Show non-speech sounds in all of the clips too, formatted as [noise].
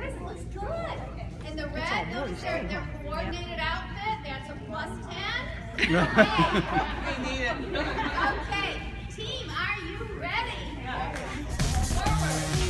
guys, it looks good. And the red, notice their, their coordinated outfit, that's a plus 10. [laughs] we need it. okay, team, are you ready? Forward.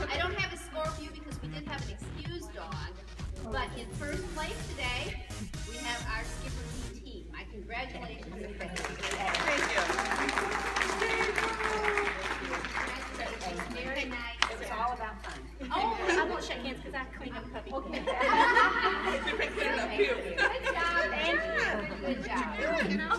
I don't have a score for you because we did have an excused dog. But in first place today, we have our Skipper E team. My congratulations. Thank you. Thank you. Congratulations. Very nice. It all about fun. Oh, [laughs] I won't shake hands because I clean up puppy. Okay. [laughs] Good job. Thank you. Good job. Good job.